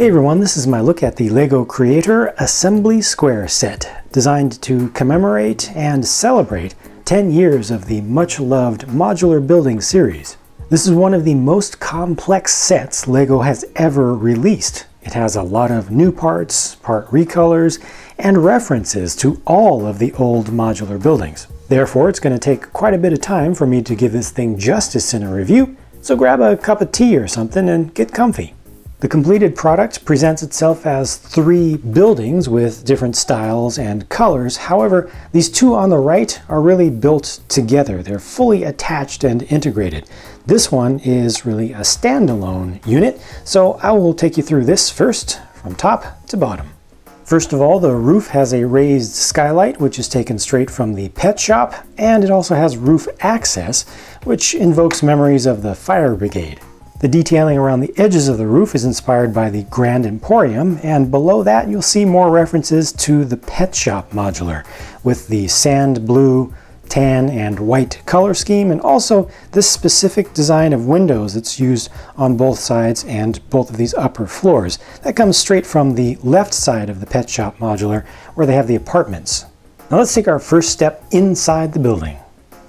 Hey everyone, this is my look at the LEGO Creator Assembly Square set, designed to commemorate and celebrate 10 years of the much-loved modular building series. This is one of the most complex sets LEGO has ever released. It has a lot of new parts, part recolors, and references to all of the old modular buildings. Therefore, it's going to take quite a bit of time for me to give this thing justice in a review, so grab a cup of tea or something and get comfy. The completed product presents itself as three buildings with different styles and colors. However, these two on the right are really built together. They're fully attached and integrated. This one is really a standalone unit, so I will take you through this first from top to bottom. First of all, the roof has a raised skylight, which is taken straight from the pet shop, and it also has roof access, which invokes memories of the fire brigade. The detailing around the edges of the roof is inspired by the Grand Emporium, and below that you'll see more references to the Pet Shop modular, with the sand blue, tan, and white color scheme, and also this specific design of windows that's used on both sides and both of these upper floors. That comes straight from the left side of the Pet Shop modular, where they have the apartments. Now let's take our first step inside the building.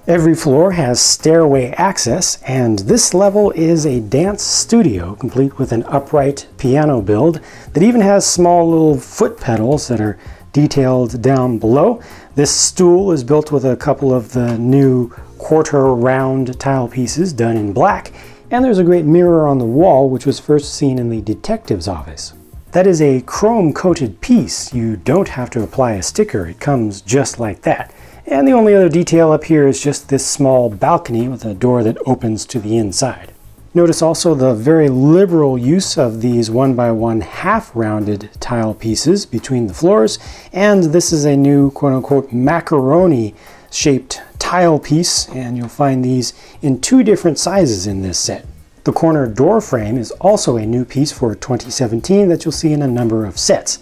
Every floor has stairway access, and this level is a dance studio complete with an upright piano build that even has small little foot pedals that are detailed down below. This stool is built with a couple of the new quarter round tile pieces done in black, and there's a great mirror on the wall which was first seen in the detective's office. That is a chrome coated piece. You don't have to apply a sticker, it comes just like that. And the only other detail up here is just this small balcony with a door that opens to the inside. Notice also the very liberal use of these one by one half rounded tile pieces between the floors. And this is a new quote unquote macaroni shaped tile piece. And you'll find these in two different sizes in this set. The corner door frame is also a new piece for 2017 that you'll see in a number of sets.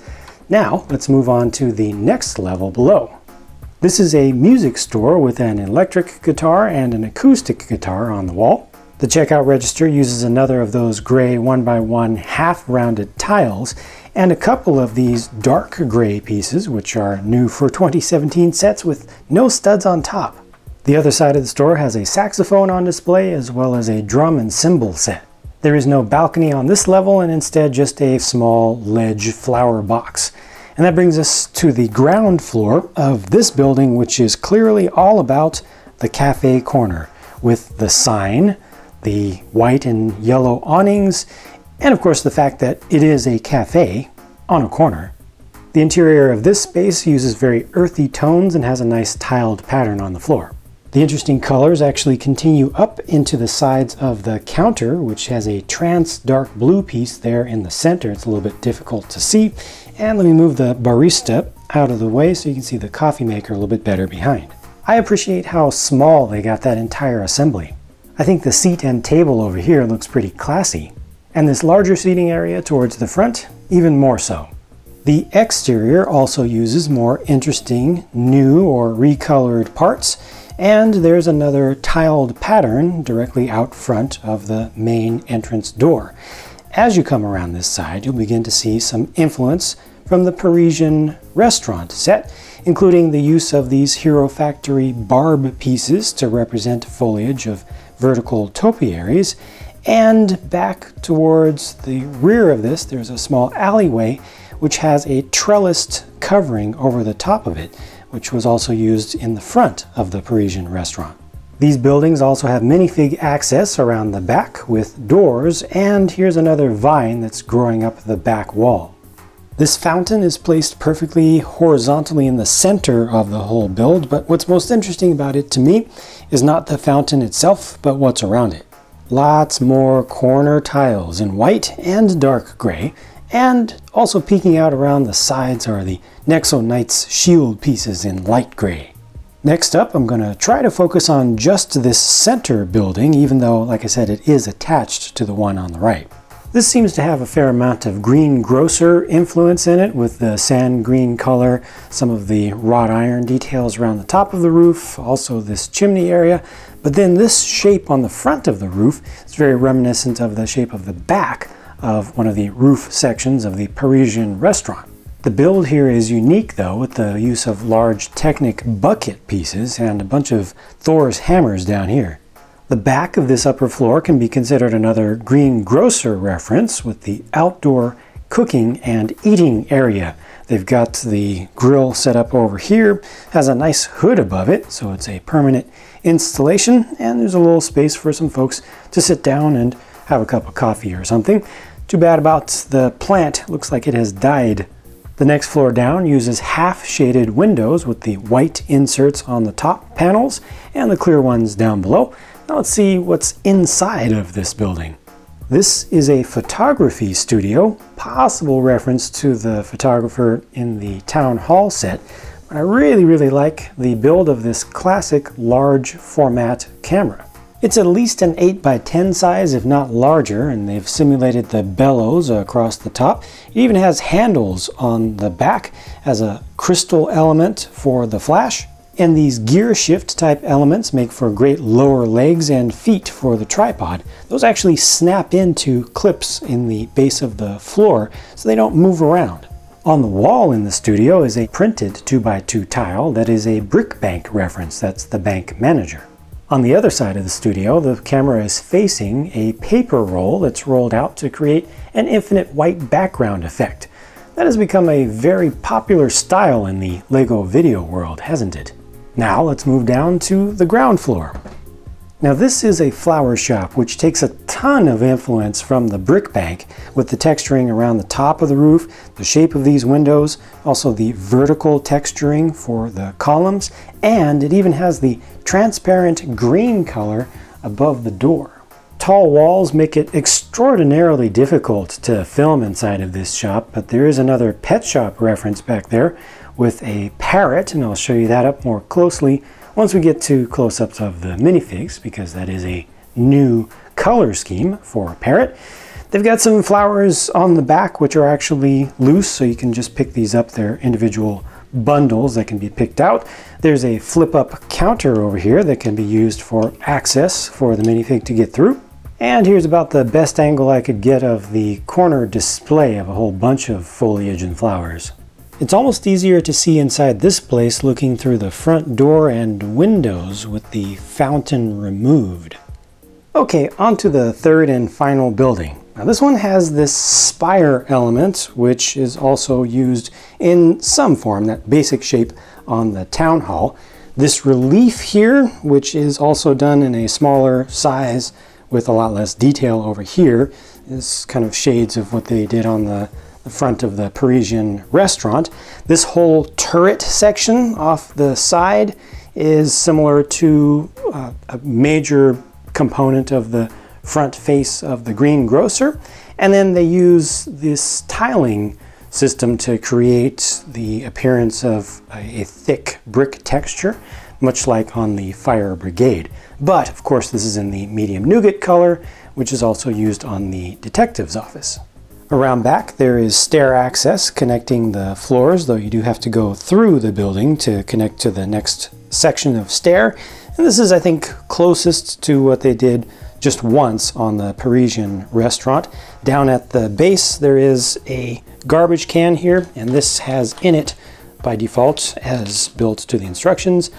Now let's move on to the next level below. This is a music store with an electric guitar and an acoustic guitar on the wall. The checkout register uses another of those gray one by one half rounded tiles and a couple of these dark gray pieces which are new for 2017 sets with no studs on top. The other side of the store has a saxophone on display as well as a drum and cymbal set. There is no balcony on this level and instead just a small ledge flower box. And that brings us to the ground floor of this building, which is clearly all about the cafe corner with the sign, the white and yellow awnings, and of course the fact that it is a cafe on a corner. The interior of this space uses very earthy tones and has a nice tiled pattern on the floor. The interesting colors actually continue up into the sides of the counter, which has a trans dark blue piece there in the center. It's a little bit difficult to see. And let me move the barista out of the way so you can see the coffee maker a little bit better behind. I appreciate how small they got that entire assembly. I think the seat and table over here looks pretty classy. And this larger seating area towards the front, even more so. The exterior also uses more interesting, new or recolored parts and there's another tiled pattern directly out front of the main entrance door. As you come around this side, you'll begin to see some influence from the Parisian restaurant set, including the use of these Hero Factory barb pieces to represent foliage of vertical topiaries. And back towards the rear of this, there's a small alleyway which has a trellised covering over the top of it, which was also used in the front of the Parisian restaurant. These buildings also have minifig access around the back with doors, and here's another vine that's growing up the back wall. This fountain is placed perfectly horizontally in the center of the whole build, but what's most interesting about it to me is not the fountain itself, but what's around it. Lots more corner tiles in white and dark gray, and also peeking out around the sides are the Nexo Knights shield pieces in light gray. Next up, I'm going to try to focus on just this center building, even though, like I said, it is attached to the one on the right. This seems to have a fair amount of green greengrocer influence in it with the sand green color, some of the wrought iron details around the top of the roof, also this chimney area. But then this shape on the front of the roof is very reminiscent of the shape of the back of one of the roof sections of the Parisian restaurant. The build here is unique though with the use of large Technic bucket pieces and a bunch of Thor's hammers down here. The back of this upper floor can be considered another greengrocer reference with the outdoor cooking and eating area. They've got the grill set up over here, has a nice hood above it, so it's a permanent installation, and there's a little space for some folks to sit down and have a cup of coffee or something. Too bad about the plant, looks like it has died. The next floor down uses half shaded windows with the white inserts on the top panels and the clear ones down below. Now let's see what's inside of this building. This is a photography studio, possible reference to the photographer in the town hall set. But I really, really like the build of this classic large format camera. It's at least an 8 by 10 size, if not larger, and they've simulated the bellows across the top. It even has handles on the back as a crystal element for the flash. And these gear shift type elements make for great lower legs and feet for the tripod. Those actually snap into clips in the base of the floor so they don't move around. On the wall in the studio is a printed 2x2 tile that is a brick bank reference, that's the bank manager. On the other side of the studio, the camera is facing a paper roll that's rolled out to create an infinite white background effect. That has become a very popular style in the LEGO video world, hasn't it? Now let's move down to the ground floor. Now this is a flower shop which takes a ton of influence from the brick bank with the texturing around the top of the roof, the shape of these windows, also the vertical texturing for the columns, and it even has the transparent green color above the door. Tall walls make it extraordinarily difficult to film inside of this shop, but there is another pet shop reference back there with a parrot, and I'll show you that up more closely once we get to close-ups of the minifigs, because that is a new color scheme for a parrot. They've got some flowers on the back which are actually loose, so you can just pick these up. They're individual bundles that can be picked out. There's a flip-up counter over here that can be used for access for the minifig to get through. And here's about the best angle I could get of the corner display of a whole bunch of foliage and flowers. It's almost easier to see inside this place looking through the front door and windows with the fountain removed. Okay, on to the third and final building. Now this one has this spire element, which is also used in some form, that basic shape on the town hall. This relief here, which is also done in a smaller size with a lot less detail over here, is kind of shades of what they did on the front of the Parisian restaurant. This whole turret section off the side is similar to uh, a major component of the front face of the greengrocer. And then they use this tiling system to create the appearance of a, a thick brick texture, much like on the fire brigade. But of course, this is in the medium nougat color, which is also used on the detective's office. Around back there is stair access connecting the floors, though you do have to go through the building to connect to the next section of stair. And this is, I think, closest to what they did just once on the Parisian restaurant. Down at the base there is a garbage can here, and this has in it, by default, as built to the instructions,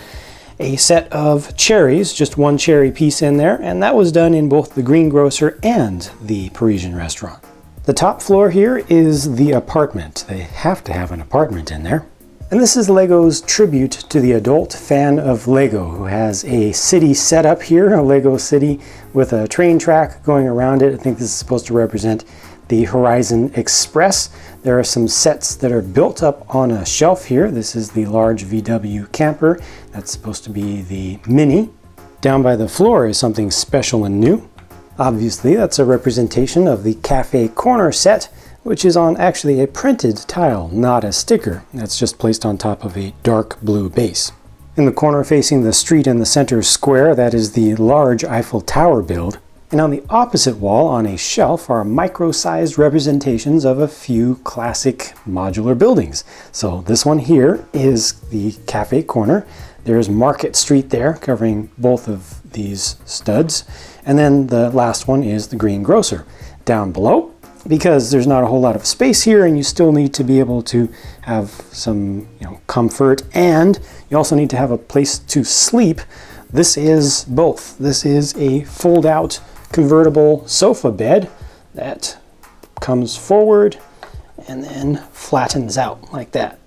a set of cherries, just one cherry piece in there, and that was done in both the greengrocer and the Parisian restaurant. The top floor here is the apartment. They have to have an apartment in there. And this is LEGO's tribute to the adult fan of LEGO who has a city set up here, a LEGO city with a train track going around it. I think this is supposed to represent the Horizon Express. There are some sets that are built up on a shelf here. This is the large VW camper. That's supposed to be the Mini. Down by the floor is something special and new. Obviously, that's a representation of the cafe corner set, which is on actually a printed tile, not a sticker. That's just placed on top of a dark blue base. In the corner facing the street in the center square, that is the large Eiffel Tower build. And on the opposite wall, on a shelf, are micro-sized representations of a few classic modular buildings. So this one here is the cafe corner. There's Market Street there, covering both of these studs. And then the last one is the green greengrocer. Down below because there's not a whole lot of space here and you still need to be able to have some you know, comfort and you also need to have a place to sleep. This is both. This is a fold out convertible sofa bed that comes forward and then flattens out like that.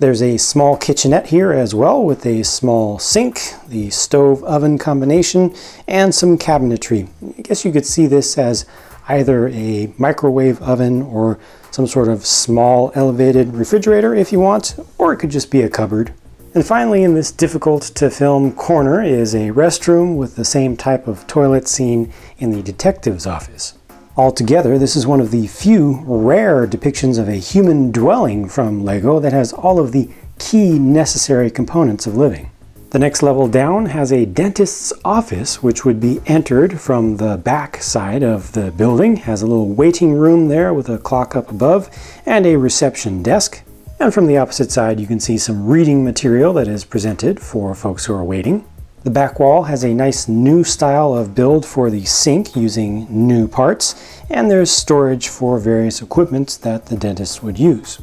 There's a small kitchenette here as well with a small sink, the stove oven combination, and some cabinetry. I guess you could see this as either a microwave oven or some sort of small elevated refrigerator if you want, or it could just be a cupboard. And finally, in this difficult to film corner is a restroom with the same type of toilet seen in the detective's office. Altogether, this is one of the few rare depictions of a human dwelling from LEGO that has all of the key necessary components of living. The next level down has a dentist's office, which would be entered from the back side of the building. Has a little waiting room there with a clock up above and a reception desk. And from the opposite side, you can see some reading material that is presented for folks who are waiting. The back wall has a nice new style of build for the sink using new parts, and there's storage for various equipment that the dentist would use.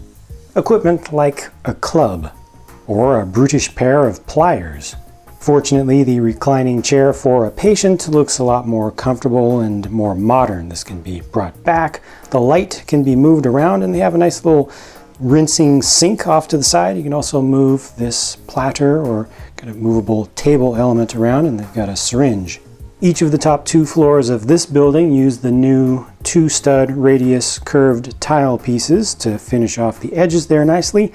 Equipment like a club, or a brutish pair of pliers. Fortunately, the reclining chair for a patient looks a lot more comfortable and more modern. This can be brought back, the light can be moved around, and they have a nice little rinsing sink off to the side. You can also move this platter or kind of movable table element around, and they've got a syringe. Each of the top two floors of this building use the new two stud radius curved tile pieces to finish off the edges there nicely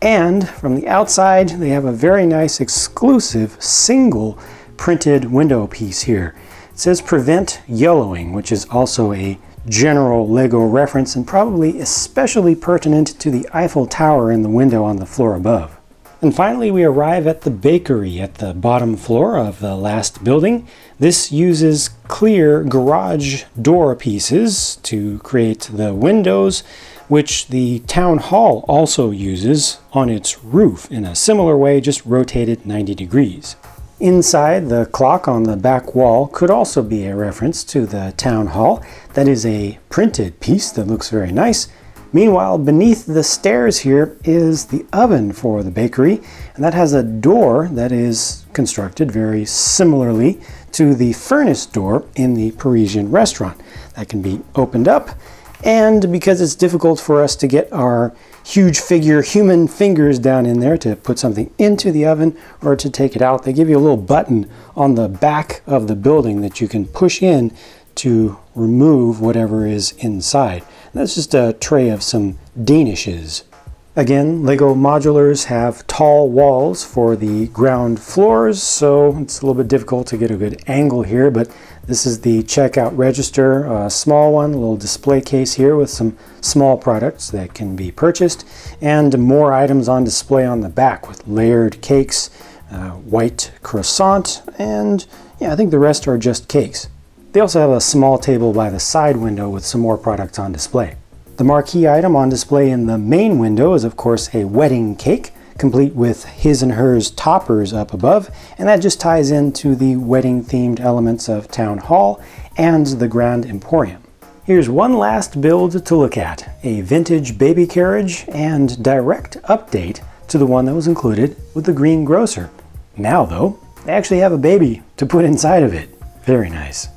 and from the outside, they have a very nice exclusive single printed window piece here. It says prevent yellowing, which is also a general LEGO reference and probably especially pertinent to the Eiffel Tower in the window on the floor above. And finally, we arrive at the bakery at the bottom floor of the last building. This uses clear garage door pieces to create the windows which the town hall also uses on its roof in a similar way, just rotated 90 degrees. Inside, the clock on the back wall could also be a reference to the town hall. That is a printed piece that looks very nice. Meanwhile, beneath the stairs here is the oven for the bakery, and that has a door that is constructed very similarly to the furnace door in the Parisian restaurant. That can be opened up and because it's difficult for us to get our huge figure human fingers down in there to put something into the oven or to take it out, they give you a little button on the back of the building that you can push in to remove whatever is inside. And that's just a tray of some danishes. Again, LEGO modulars have tall walls for the ground floors, so it's a little bit difficult to get a good angle here, but this is the checkout register, a small one, a little display case here with some small products that can be purchased, and more items on display on the back with layered cakes, uh, white croissant, and yeah, I think the rest are just cakes. They also have a small table by the side window with some more products on display. The marquee item on display in the main window is of course a wedding cake, complete with his and hers toppers up above, and that just ties into the wedding themed elements of Town Hall and the Grand Emporium. Here's one last build to look at, a vintage baby carriage and direct update to the one that was included with the green grocer. Now though, they actually have a baby to put inside of it. Very nice.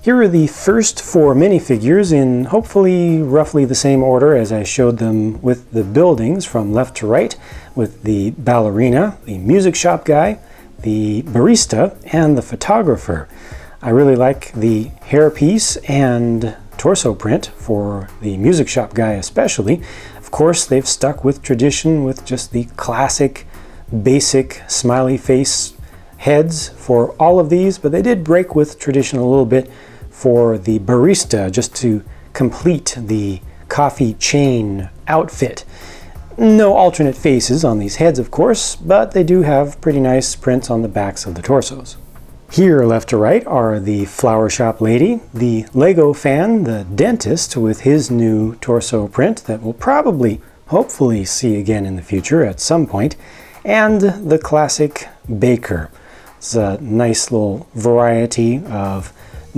Here are the first four minifigures in hopefully roughly the same order as I showed them with the buildings from left to right, with the ballerina, the music shop guy, the barista, and the photographer. I really like the hairpiece and torso print for the music shop guy especially. Of course, they've stuck with tradition with just the classic basic smiley face heads for all of these, but they did break with tradition a little bit for the barista just to complete the coffee chain outfit. No alternate faces on these heads, of course, but they do have pretty nice prints on the backs of the torsos. Here, left to right, are the flower shop lady, the Lego fan, the dentist with his new torso print that we'll probably, hopefully, see again in the future at some point, and the classic baker. It's a nice little variety of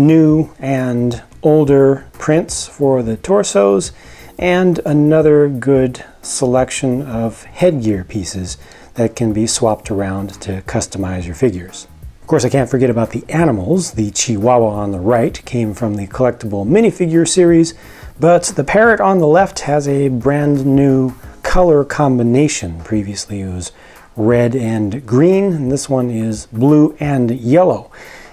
new and older prints for the torsos and another good selection of headgear pieces that can be swapped around to customize your figures. Of course, I can't forget about the animals. The Chihuahua on the right came from the collectible minifigure series, but the parrot on the left has a brand new color combination. Previously it was red and green, and this one is blue and yellow.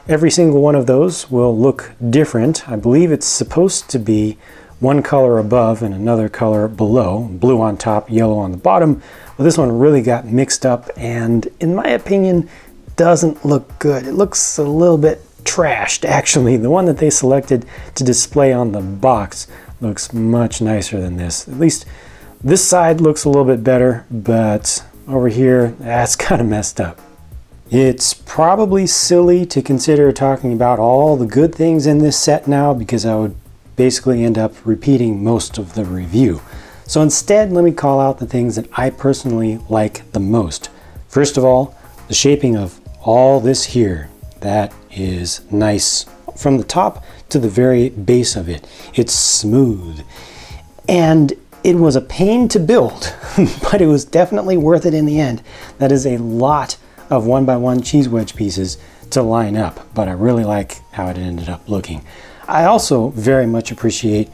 Every single one of those will look different. I believe it's supposed to be one color above and another color below, blue on top, yellow on the bottom. But this one really got mixed up and in my opinion, doesn't look good. It looks a little bit trashed actually. The one that they selected to display on the box looks much nicer than this. At least this side looks a little bit better, but over here, that's kind of messed up. It's probably silly to consider talking about all the good things in this set now because I would basically end up repeating most of the review. So instead, let me call out the things that I personally like the most. First of all, the shaping of all this here. That is nice from the top to the very base of it. It's smooth. And it was a pain to build, but it was definitely worth it in the end. That is a lot of one by one cheese wedge pieces to line up, but I really like how it ended up looking. I also very much appreciate,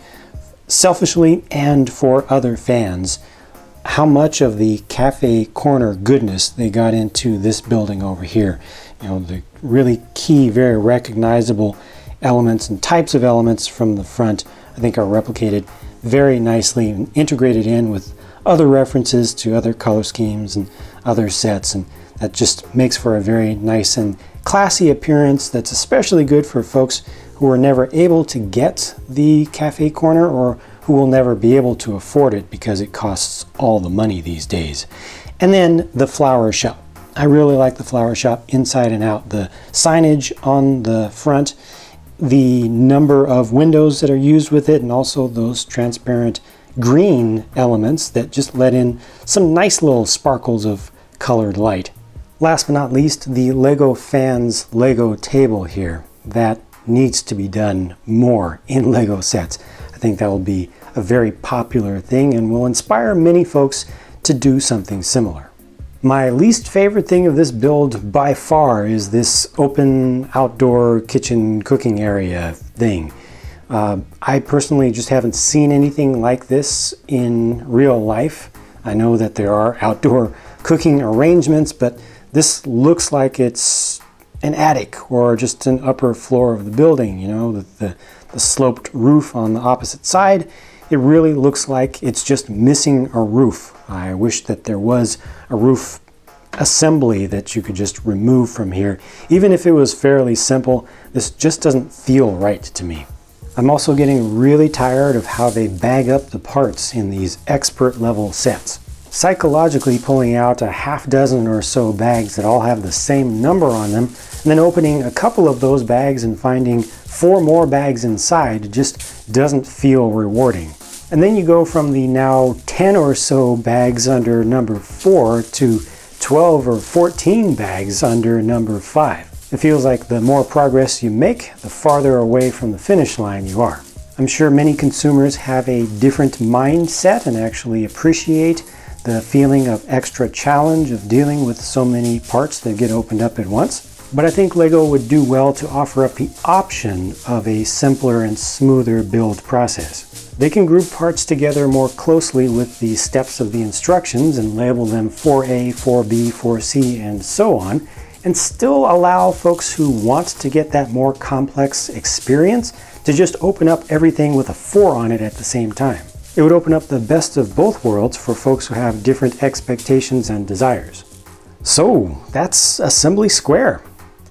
selfishly and for other fans, how much of the cafe corner goodness they got into this building over here. You know, the really key, very recognizable elements and types of elements from the front I think are replicated very nicely and integrated in with other references to other color schemes and other sets and that just makes for a very nice and classy appearance that's especially good for folks who are never able to get the cafe corner or who will never be able to afford it because it costs all the money these days. And then the flower shop. I really like the flower shop inside and out. The signage on the front, the number of windows that are used with it, and also those transparent green elements that just let in some nice little sparkles of colored light. Last but not least, the LEGO fans Lego table here. That needs to be done more in LEGO sets. I think that will be a very popular thing and will inspire many folks to do something similar. My least favorite thing of this build by far is this open outdoor kitchen cooking area thing. Uh, I personally just haven't seen anything like this in real life. I know that there are outdoor cooking arrangements, but this looks like it's an attic or just an upper floor of the building, you know, the, the, the, sloped roof on the opposite side. It really looks like it's just missing a roof. I wish that there was a roof assembly that you could just remove from here. Even if it was fairly simple, this just doesn't feel right to me. I'm also getting really tired of how they bag up the parts in these expert level sets psychologically pulling out a half dozen or so bags that all have the same number on them, and then opening a couple of those bags and finding four more bags inside just doesn't feel rewarding. And then you go from the now 10 or so bags under number 4 to 12 or 14 bags under number 5. It feels like the more progress you make, the farther away from the finish line you are. I'm sure many consumers have a different mindset and actually appreciate the feeling of extra challenge of dealing with so many parts that get opened up at once. But I think LEGO would do well to offer up the option of a simpler and smoother build process. They can group parts together more closely with the steps of the instructions and label them 4A, 4B, 4C, and so on, and still allow folks who want to get that more complex experience to just open up everything with a 4 on it at the same time. It would open up the best of both worlds for folks who have different expectations and desires. So that's Assembly Square.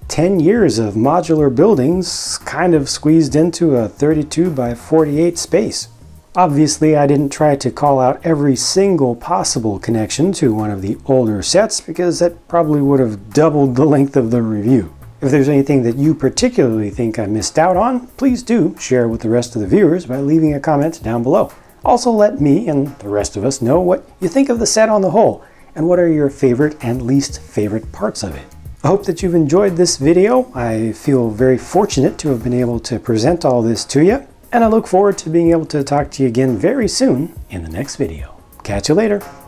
10 years of modular buildings kind of squeezed into a 32 by 48 space. Obviously, I didn't try to call out every single possible connection to one of the older sets because that probably would have doubled the length of the review. If there's anything that you particularly think I missed out on, please do share with the rest of the viewers by leaving a comment down below. Also let me and the rest of us know what you think of the set on the whole, and what are your favorite and least favorite parts of it. I hope that you've enjoyed this video. I feel very fortunate to have been able to present all this to you. and I look forward to being able to talk to you again very soon in the next video. Catch you later.